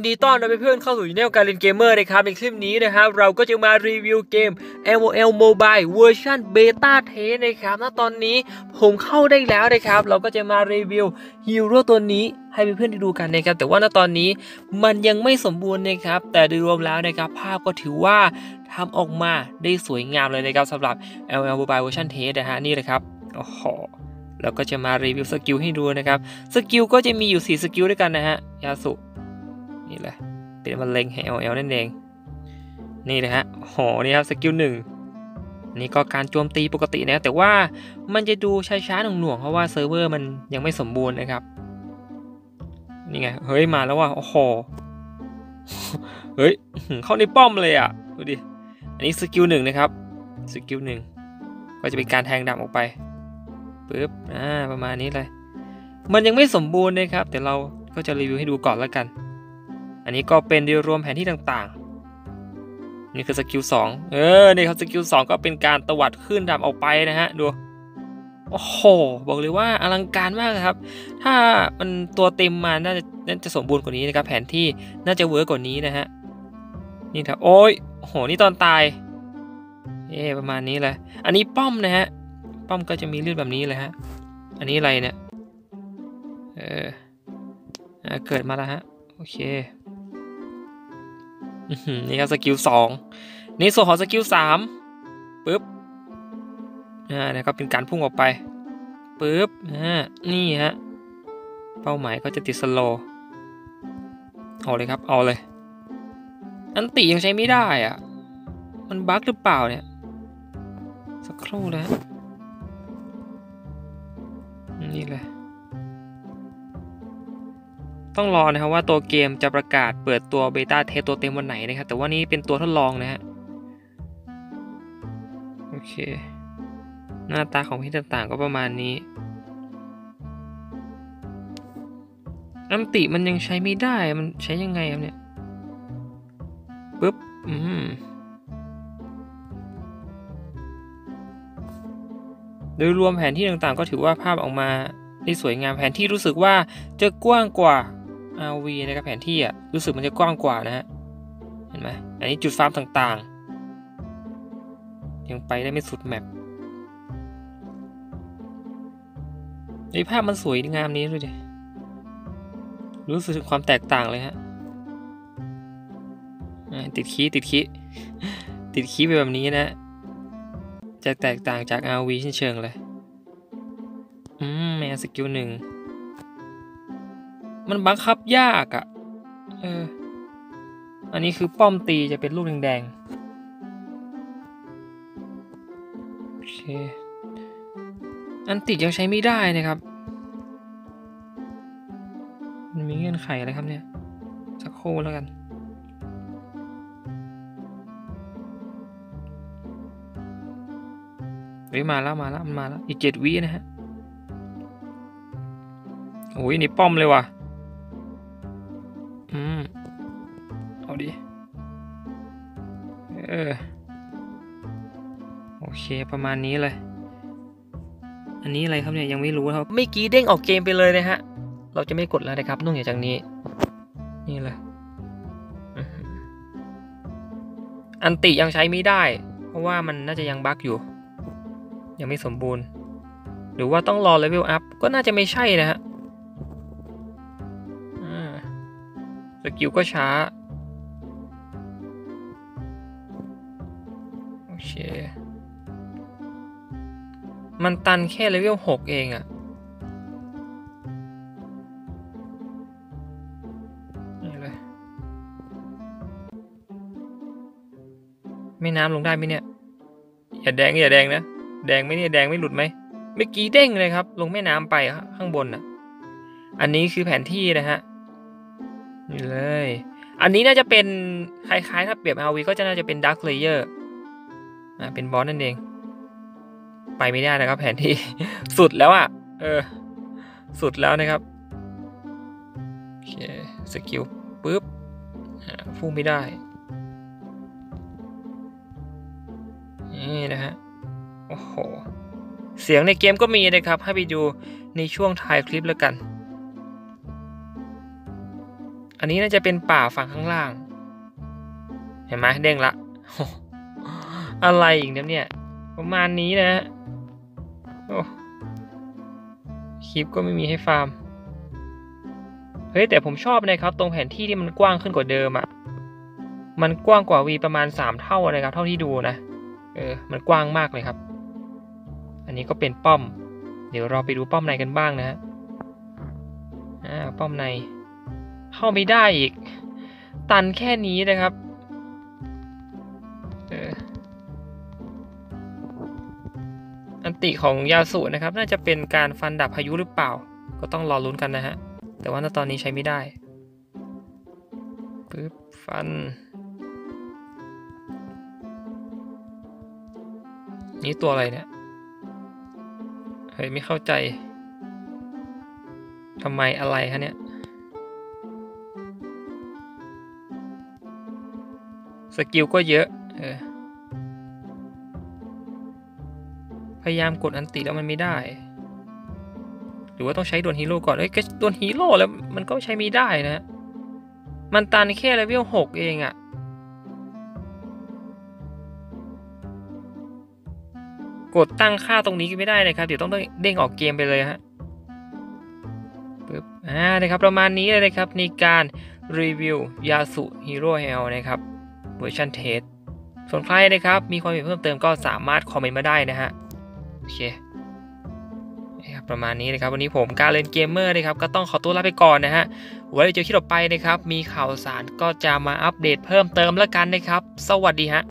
ยินดีต้อนรับเพื่อนเข้าสู่ช่องการเล่นเกมเมอร์นะครับในคลิปนี้นะครับ เราก็จะมารีวิวเกม LOL Mobile เวอร์ชัน beta test นะครับณตอนนี้ผมเข้าได้แล้วนะครับ เราก็จะมารีวิวฮีโร่ตัวนี้ให้เพื่อนๆได้ดูกันนะครับ แต่ว่าณตอนนี้มันยังไม่สมบูรณ์นะครับ แต่โดยรวมแล้วนะครับ ภาพก็ถือว่าทำออกมาได้สวยงามเลยนะครับสำหรับ LOL Mobile เวอร์ชัน test นะฮะนี่เลยครับโอ้โหเราก็จะมารีวิว skill ให้ดูนะครับ skill ก็จะมีอยู่ 4 skill ด้วยกันนะฮะ ยาสุ นี่แหละเป็นมะเร็งให้ LOL นั่นเอง นี่เลยฮะโหนี่ครับ skill หนึ่งนี่ก็การโจมตีปกตินะแต่ว่ามันจะดูช้าๆหน่วงๆเพราะว่าเซิร์ฟเวอร์มันยังไม่สมบูรณ์นะครับนี่ไงเฮ้ยมาแล้วว่ะโอ้โหเฮ้ยเข้าในป้อมเลยอะดูดิอันนี้ skill หนึ่งนะครับ skill หนึ่งก็จะเป็นการแทงดาบออกไปปึ๊บอ่าประมาณนี้เลย มันยังไม่สมบูรณ์นะครับ แต่เราก็จะรีวิวให้ดูก่อนแล้วกัน อันนี้ก็เป็นโดยรวมแผนที่ต่างๆ นี่คือ skill สองเออ นี่ครับ skill สองก็เป็นการตวัดคลื่นดาบออกไปนะฮะ ดู โอ้โห บอกเลยว่าอลังการมากครับ ถ้ามันตัวเต็มมาน่าจะน่าจะสมบูรณ์กว่านี้นะครับ แผนที่น่าจะ work กว่านี้นะฮะ นี่ครับ โอ้ยโห นี่ตอนตาย เอ๊ประมาณนี้เลยอันนี้ป้อมนะฮะ ป้อมก็จะมีเลือดแบบนี้เลยฮะ อันนี้อะไรเนี่ย เออเกิดมาแล้วฮะ โอเค นี่ครับ skill สองนี่ส่วนของ skill สามปึ๊บอ่านะครับเป็นการพุ่งออกไปปึ๊บอ่านี่ฮะเป้าหมายก็จะติด slowเอาเลยครับเอาเลย ulti ยังใช้ไม่ได้อะ มัน bug หรือเปล่าเนี่ย สักครู่นะนี่เลย ต้องรอนะครับว่าตัวเกมจะประกาศเปิดตัว beta test ตัวเต็มวันไหนนะครับ แต่ว่านี้เป็นตัวทดลองนะฮะ โอเค หน้าตาของพิษต่างๆ ก็ประมาณนี้อันติมันยังใช้ไม่ได้ มันใช้ยังไงครับเนี่ยปึ๊บ อืมโดยรวมแผนที่ต่างๆ ก็ถือว่าภาพออกมาได้สวยงามแผนที่รู้สึกว่าจะกว้างกว่า RV นะครับแผนที่อะรู้สึกมันจะกว้างกว่านะฮะเห็นไหมอันนี้จุดฟาร์มต่างๆ ยังไปได้ไม่สุดแมปในภาพมันสวยงามนี้ด้วยดิรู้สึกถึงความแตกต่างเลยฮะติดคีติดคีติดคีไปแบบนี้นะ จะแตกต่างจาก RV เช่นเชิงเลย อืมแมสกิลหนึ่ง มันบังคับยากอะ่ะ เออ อันนี้คือป้อมตีจะเป็นลูกแดงๆ โอเค อันติดยังใช้ไม่ได้นะครับ มันมีเงื่อนไขอะไรครับเนี่ย สักครู่แล้วกันเฮ้ยมาแล้วมาแล้วมันมาแล้วอีกเจ็ดวินะฮะโอ้ยนี่ป้อมเลยว่ะ ประมาณนี้เลย อันนี้อะไรครับเนี่ยยังไม่รู้ครับเมื่อกี้เด้งออกเกมไปเลยนะฮะ เราจะไม่กดแล้วนะครับนอกจากนี้ นี่เลย ulti ยังใช้ไม่ได้ เพราะว่ามันน่าจะยัง bug อยู่ ยังไม่สมบูรณ์ หรือว่าต้องรอ level up ก็น่าจะไม่ใช่นะฮะ skill ก็ช้า มันตันแค่เลเวลหกเองอะนี่เลย ไม่น้ำลงได้ไหมเนี่ย อย่าแดงอย่าแดงนะ แดงไหมเนี่ยแดงไม่หลุดไหมเมื่อกี้เด้งเลยครับ ลงแม่น้ำไปข้างบนอะ อันนี้คือแผนที่นะฮะ นี่เลย อันนี้น่าจะเป็นคล้ายๆ ถ้าเปรียบ RV ก็จะน่าจะเป็น Dark Layer อ่า เป็นบอสนั่นเอง ไปไม่ได้นะครับ แผนที่สุดแล้วอะ เออ สุดแล้วนะครับโอเค skill ปุ๊บพุ่งไม่ได้นี่นะฮะโอ้โห เสียงในเกมก็มีนะครับ ให้ไปดูในช่วงท้ายคลิปแล้วกัน อันนี้น่าจะเป็นป่าฝั่งข้างล่าง เห็นไหมเด้งละ อะไรอีกเนี่ยเนี่ย ประมาณนี้นะฮะโอ้คลิปก็ไม่มีให้ฟาร์ม เฮ้ยแต่ผมชอบนะครับ ตรงแผนที่ที่มันกว้างขึ้นกว่าเดิมอะ่ะ มันกว้างกว่าวีประมาณสามเท่านะครับ เท่าที่ดูนะ เออ มันกว้างมากเลยครับ อันนี้ก็เป็นป้อม เดี๋ยวเราไปดูป้อมในกันบ้างนะฮะ อ่า ป้อมใน เข้าไม่ได้อีก ตันแค่นี้นะครับ อันติของยาสูนะครับ น่าจะเป็นการฟันดับพายุหรือเปล่า ก็ต้องรอลุ้นกันนะฮะ แต่ว่าณตอนนี้ใช้ไม่ได้ปึ๊บฟัน นี่ตัวอะไรเนี่ย เฮ้ย ไม่เข้าใจทำไมอะไรคะเนี่ย skill ก็เยอะ เออ พยายามกด ulti แล้วมันไม่ได้ หรือว่าต้องใช้ดวลฮีโร่ก่อน เอ้ยดวลฮีโร่แล้วมันก็ใช้ไม่ได้นะ มันตันแค่เลเวลหกเองอะกดตั้งค่าตรงนี้ก็ไม่ได้นะครับ เดี๋ยวต้องเด้งออกเกมไปเลยฮะปึ๊บอ่านะครับประมาณนี้เลยนะครับในการรีวิวยาสุฮีโร่เฮลนะครับเวอร์ชัน test ส่วนใครนะครับมีความเห็นเพิ่มเติมก็สามารถคอมเมนต์มาได้นะฮะ โอเคนะครับประมาณนี้นะครับวันนี้ผมการเล่นเกมเมอร์นะครับก็ต้องขอตัวลาไปก่อนนะฮะไว้เจอคลิปต่อไปนะครับ มีข่าวสารก็จะมาอัปเดตเพิ่มเติมแล้วกันนะครับ สวัสดีฮะ